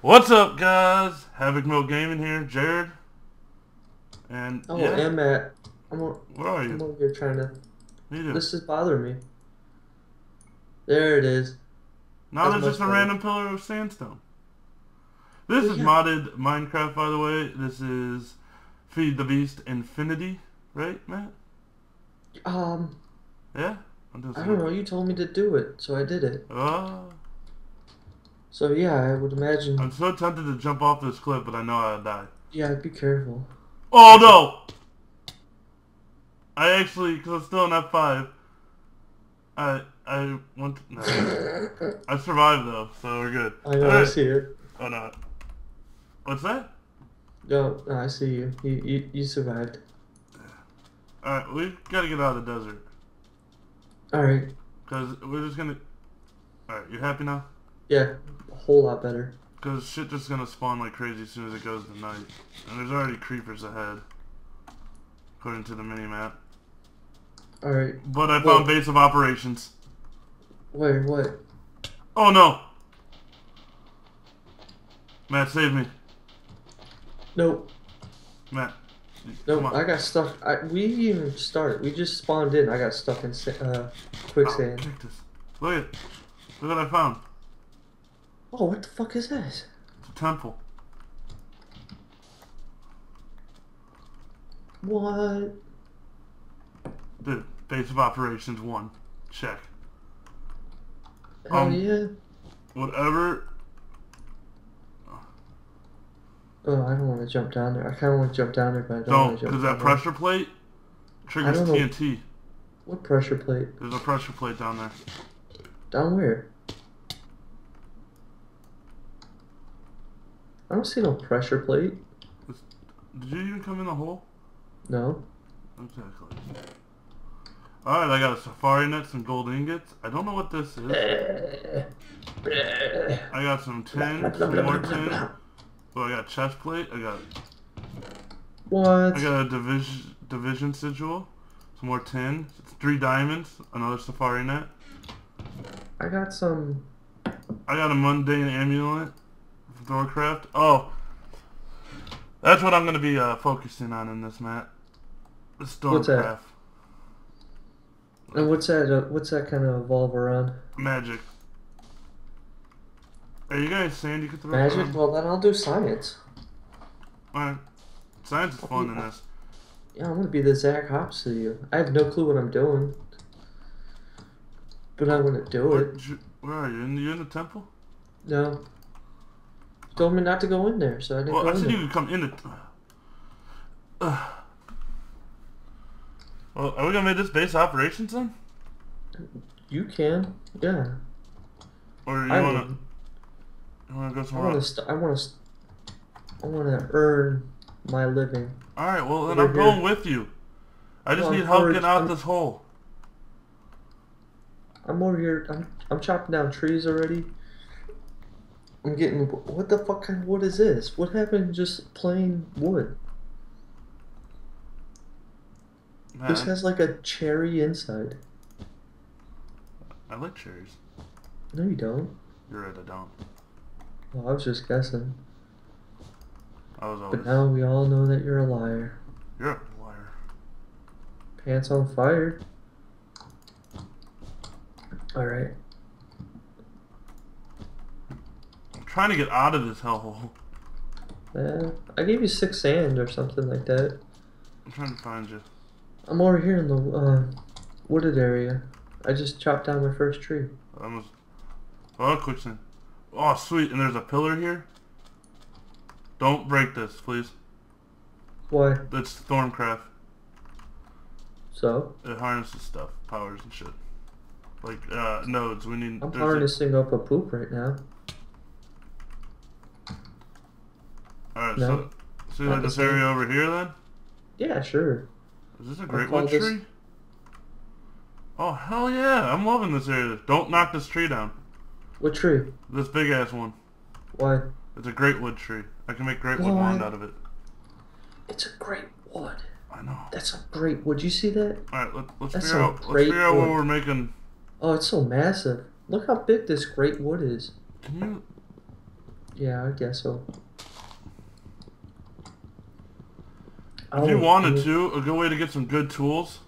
What's up, guys? Havoc Milk Gaming here, Jarrod. And Oh, yeah, and Matt. I'm, where are I'm you? over here trying to. What are you doing? This is bothering me. There it is. Now that's there's just a random pillar of sandstone. This is yeah. modded Minecraft, by the way. This is Feed the Beast Infinity, right, Matt? Um, Yeah. I don't know. You told me to do it, so I did it. Oh, So yeah, I would imagine. I'm so tempted to jump off this cliff, but I know I'll die. Yeah, be careful. Oh no! I actually, because I'm still in F5, I I went. No. I survived though, so we're good. I know. I see it. Oh no. What's that? No, no, I see you. You you, you survived. Alright, we gotta get out of the desert. All right. Because we're just gonna. Alright, you happy now? Yeah, a whole lot better. Because shit just gonna spawn like crazy as soon as it goes to night. And there's already creepers ahead. According to the mini map. All right. But I found base of operations. Wait, what? Oh no! Matt, save me. Nope. Matt. You- Nope. Come on. I got stuck. I we didn't even start. We just spawned in. I got stuck in uh Oh, quicksand. check this. Look at Look what I found. Oh, what the fuck is this? It's a temple. What? Dude, base of operations one. Check. Hell Um, yeah. Whatever. Oh, I don't want to jump down there. I kind of want to jump down there, but I don't, Don't, want to jump because down that there. pressure plate triggers know. TNT. What pressure plate? There's a pressure plate down there. Down where? I don't see no pressure plate. Did you even come in the hole? No. Exactly. Alright, I got a safari net, some gold ingots. I don't know what this is. I got some tin, some more tin. Oh, I got chest plate. I got What? I got a division division sigil, some more tin, three diamonds, another safari net. I got some. I got a mundane amulet Thaumcraft. Oh, that's what I'm gonna be uh, focusing on in this map. The? Thaumcraft And what's that? Uh, what's that kind of evolve around? magic. Are you guys sand you could throw? Magic? Well, then I'll do science. Alright. Science is fun in this. Yeah, I'm gonna be the Zach Hops of you. I have no clue what I'm doing, but I'm gonna do Where, it. where are you? In, you in the temple? No. Told me not to go in there, so I didn't Well, go I said you could come in the. Ugh. Well, are we gonna make this base operations then? You can, yeah. Or you I wanna would. You wanna go I want to. I want to. I want to earn my living. All right. Well, then I'm here. going with you. I just Well, need help getting out I'm- this hole. I'm over here. I'm. I'm chopping down trees already. I'm getting. What the fuck kind of wood is this? What happened? Just plain wood. This has like a cherry inside. I like cherries. No, you don't. You're right. I don't. Well, I was just guessing. I was always. But now we all know that you're a liar. You're liar. Pants on fire. All right. I'm trying to get out of this hellhole. Uh, I gave you six sand or something like that. I'm trying to find you. I'm over here in the uh, wooded area. I just chopped down my first tree. I almost. Oh, quicksand. Oh, sweet. And there's a pillar here. Don't break this, please. Why? That's Thaumcraft. So? It harnesses stuff, powers and shit. Like uh, nodes. We need. I'm there's a- harnessing up a poop right now. All right. No. So, see like this area over here then? Yeah, sure. Is this a great wood this- tree? Oh hell yeah! I'm loving this area. Don't knock this tree down. What tree? This big ass one. Why? It's a great wood tree. I can make great wood Why? wand out of it. It's a great wood. I know. That's a great wood. You see that? All right, let, let's That's figure out. Let's figure out what we're making. Oh, it's so massive. Look how big this great wood is. Can you? Yeah, I guess so. If you Oh, wanted to, a good way to get some good tools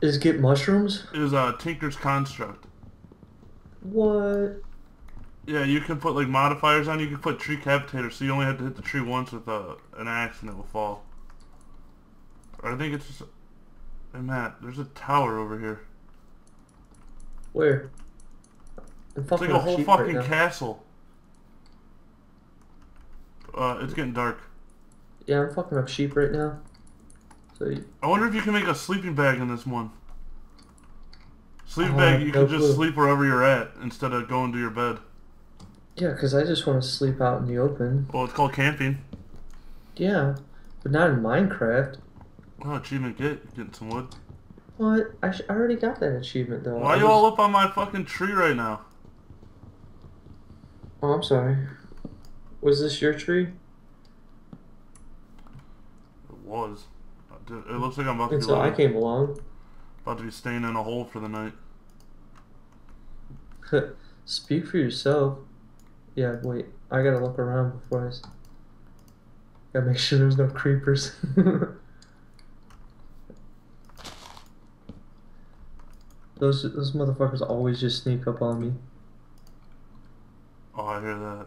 Is get mushrooms? is uh, Tinker's Construct. What? Yeah, you can put like modifiers on. You can put tree capitator, so you only have to hit the tree once with uh, an axe and it will fall. I think it's just. Hey Matt, there's a tower over here. Where? It's fucking like a whole fucking right castle. Uh, it's getting dark. Yeah, I'm fucking up sheep right now. So you- I wonder if you can make a sleeping bag in this one. Sleeping Oh, bag, you no can just clue. sleep wherever you're at instead of going to your bed. yeah, because I just want to sleep out in the open. Well, it's called camping. Yeah, but not in Minecraft. Oh, achievement get getting some wood. What? I, sh- I already got that achievement though. Why I you all up on my fucking tree right now? Oh, I'm sorry. Was this your tree? It was. It looks like I'm about to be Until I came along. about to be staying in a hole for the night. Speak for yourself. Yeah, wait. I gotta look around before I... Gotta make sure there's no creepers. those those motherfuckers always just sneak up on me. Oh, I hear that.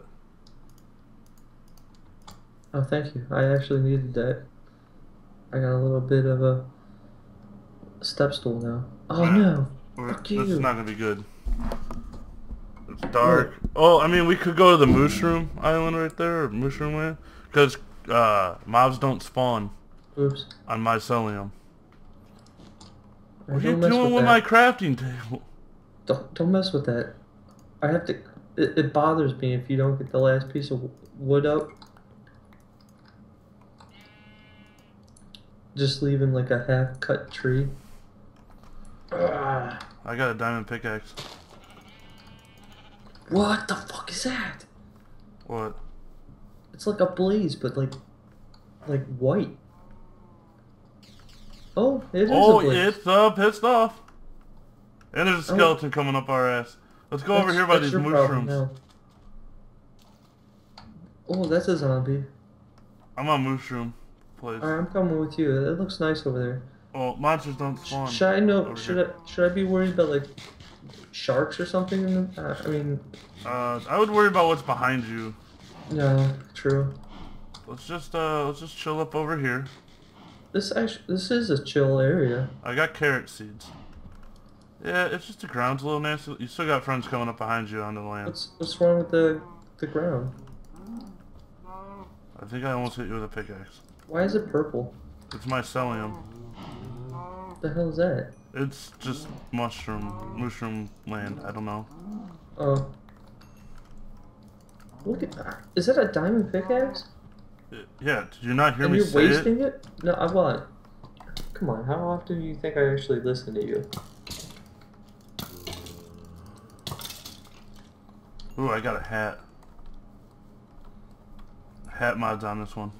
Oh, thank you. I actually needed that. I got a little bit of a step stool now. Oh no! We're, Fuck this is not gonna be good. It's dark. Oh, I mean, we could go to the Mushroom Island right there, or Mushroom Land, because uh, mobs don't spawn Oops. on mycelium. What are you doing with with my crafting table? Don't don't mess with that. I have to. It, it bothers me if you don't get the last piece of wood up. Just leaving like a half cut tree. Ah, I got a diamond pickaxe. What the fuck is that? What? It's like a blaze, but like, like white. Oh, it is Oh, a blaze. Oh, it's uh, pissed off. And there's a Oh. skeleton coming up our ass. Let's go over here by these problem mushrooms. Oh, that's a zombie. I'm on mushroom place. Alright, I'm coming with you. It looks nice over there. Oh, monsters don't spawn. Should I know? Should here. I should I be worried about like sharks or something? In the, uh, I mean, Uh, I would worry about what's behind you. Yeah, true. Let's just uh, let's just chill up over here. This actually this is a chill area. I got carrot seeds. Yeah, it's just the ground's a little nasty. You still got friends coming up behind you on the land. What's what's wrong with the the ground? I think I almost hit you with a pickaxe. Why is it purple? It's mycelium. What the hell is that? It's just mushroom, mushroom land. I don't know. Oh. Look at that. Is that a diamond pickaxe? Uh, yeah, did you not hear and me you're it? wasting it? No, I want. Come on, how often do you think I actually listen to you? Ooh, I got a hat. Hat mods on this one.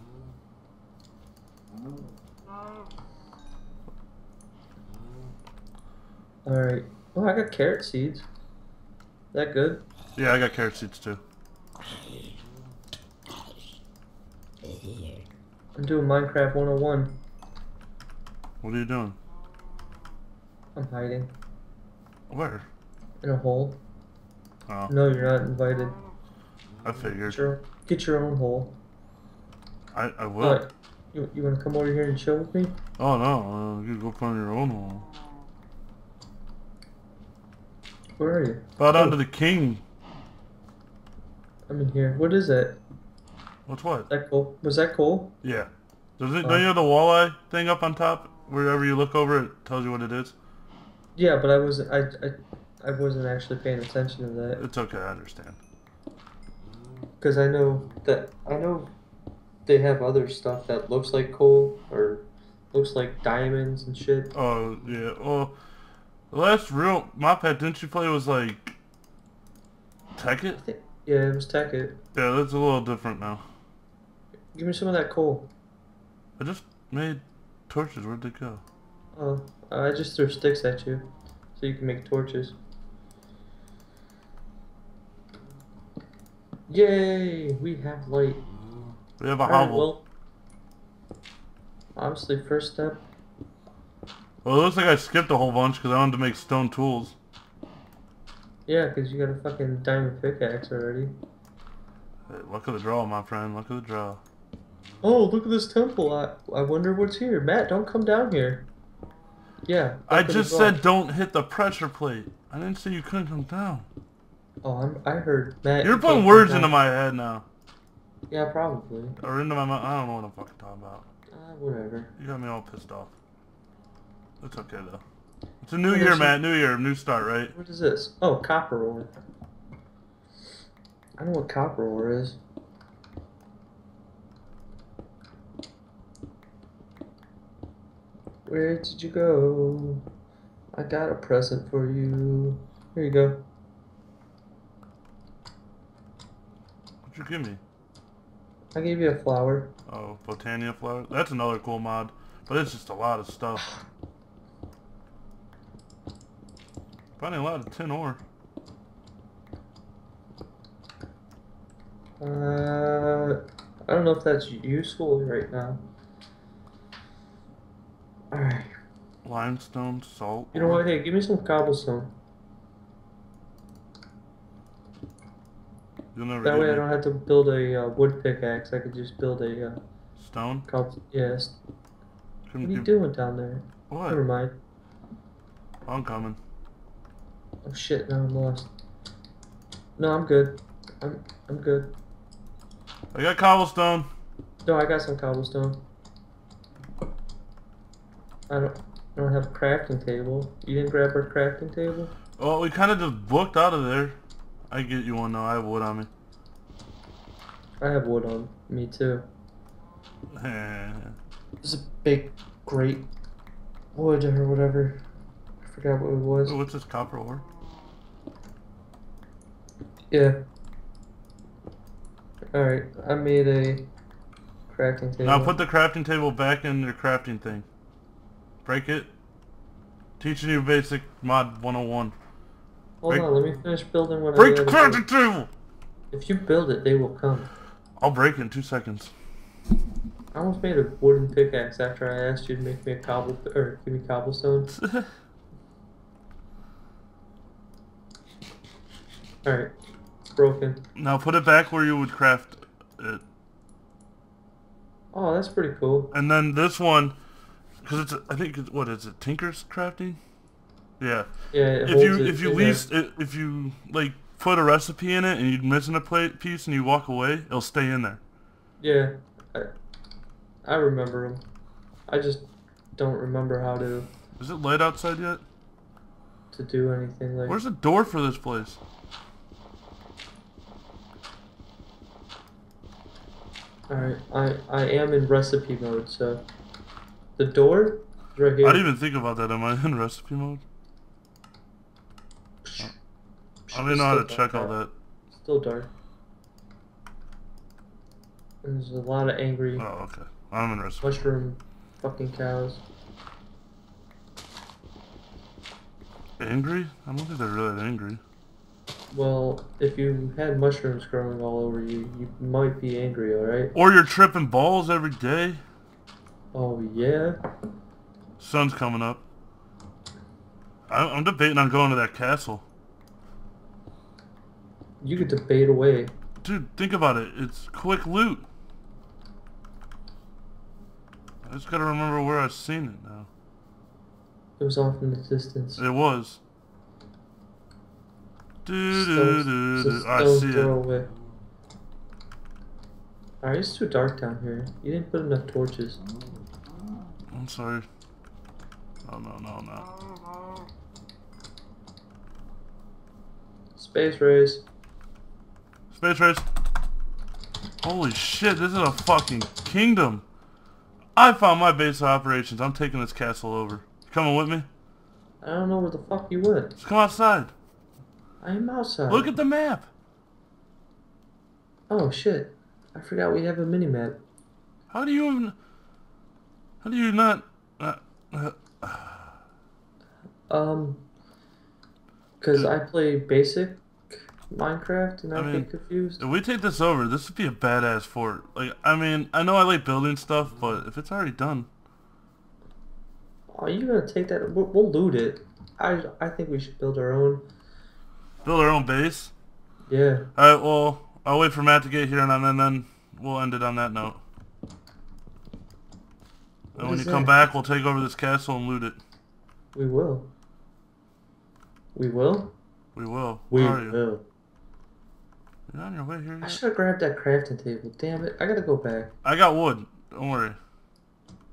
Alright. Oh, I got carrot seeds. That good? Yeah, I got carrot seeds too. I'm doing Minecraft 101. What are you doing? I'm hiding Where? in a hole. Oh, No, you're not invited. I figured. Get your, get your own hole. I, I will. Alright. You, you want to come over here and chill with me? Oh no, uh, you go find your own hole. Where are you? Bow down Oh. to the king. I'm in here. What is it? What's what? Is that coal? Was that coal? Yeah. Does it, Oh. don't you have the WAILA thing up on top? Wherever you look over, it tells you what it is. Yeah, but I wasn't. I, I, I wasn't actually paying attention to that It's okay, I understand. because I know that I know they have other stuff that looks like coal or looks like diamonds and shit. Oh yeah. Well, the last real modpack didn't you play was like Tekkit? Yeah, it was Tekkit. Yeah, that's a little different now. Give me some of that coal. I just made torches. Where'd they go? Oh, uh, I just threw sticks at you, so you can make torches. Yay! We have light. We have a Alright, hovel. well, obviously, first step. Well, it looks like I skipped a whole bunch because I wanted to make stone tools. Yeah, because you got a fucking diamond pickaxe already. Hey, luck of the draw, my friend. Luck of the draw. Oh, look at this temple. I I wonder what's here. Matt, don't come down here. Yeah. I just said don't hit the pressure plate. I didn't say you couldn't come down. Oh, I'm, I heard Matt. You're putting words into my head now. Yeah, probably. Or into my mouth. I don't know what I'm fucking talking about. Uh, whatever. You got me all pissed off. It's okay though. It's a new Well, year, Matt. New year, new start, right? What is this? Oh, copper ore. I know what copper ore is. Where did you go? I got a present for you. Here you go. What'd you give me? I gave you a flower. Oh, Botania flower. That's another cool mod, but it's just a lot of stuff. Finding a lot of tin ore. Uh, I don't know if that's useful right now. Alright. Limestone, salt. You know what? Hey, give me some cobblestone. That way I don't have to build a uh, wood pickaxe. I could just build a uh, Stone? Yes. What Couldn't are you give- doing down there? What? Never mind. I'm coming. Oh shit! Now I'm lost. No, I'm good. I'm I'm good. I got cobblestone. No, I got some cobblestone. I don't. I don't have a crafting table. You didn't grab our crafting table? Well, we kind of just booked out of there. I get you one now. I have wood on me. I have wood on me too. There's a big, great wood or whatever. Forgot what it was. Oh, What's this copper ore? Yeah. Alright, I made a crafting table. Now put the crafting table back in your crafting thing. Break it. Teaching you basic mod 101. Hold break- on, let me finish building what Break I the gotta do. crafting table! If you build it, they will come. I'll break it in two seconds. I almost made a wooden pickaxe after I asked you to make me a cobble or give me cobblestone. Alright. It's broken. now put it back where you would craft it. Oh, that's pretty cool. And then this one, because it's, I think, it's, what is it, Tinker's Crafting? Yeah. Yeah, it if you it if you least i- if you like put a recipe in it and you're missing a plate piece and you walk away, it'll stay in there. Yeah. I, I remember them. I just don't remember how to Is it light outside yet? to do anything like Where's the door for this place? Alright, I, I am in recipe mode, so the door is right I didn't even think about that. Am I in recipe mode? I didn't know how to check all that. Still dark. There's a lot of angry Oh, okay. I'm in recipe. mushroom fucking cows. Angry? I don't think they're really angry. Well, if you had mushrooms growing all over you, you might be angry, alright? Or you're tripping balls every day. Oh yeah? Sun's coming up. I- I'm debating on going to that castle. You could debate away. Dude, think about it. It's quick loot. I just gotta remember where I've seen it now. It was off in the distance. It was. Do, do, do, do. I see it. away. Alright, it's too dark down here. You didn't put enough torches. I'm sorry. Oh no, no, no. Space race. Space race. Holy shit, this is a fucking kingdom. I found my base of operations. I'm taking this castle over. You coming with me? I don't know where the fuck you went. Let's come outside. I am outside. Look at the map. Oh shit. I forgot we have a mini map. How do you even... How do you not? Uh, uh, Um, because I play basic Minecraft and I, I mean, get confused. if we take this over, this would be a badass fort. Like, I mean, I know I like building stuff, but if it's already done, Are you gonna take that? We'll, we'll loot it. I I think we should build our own. Build our own base. Yeah. All right. Well, I'll wait for Matt to get here, and then and then we'll end it on that note. What and when you come back, we'll take over this castle and loot it. We will. We will. We will. We Where are you? will. You on your way here I should have grabbed that crafting table. Damn it! I gotta go back. I got wood. Don't worry.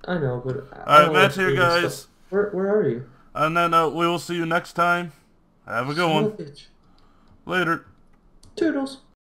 I know, but I- I All right, Matt's here, guys. Where Where are you? And then uh, we will see you next time. Have a good Son one. bitch. Later. Toodles.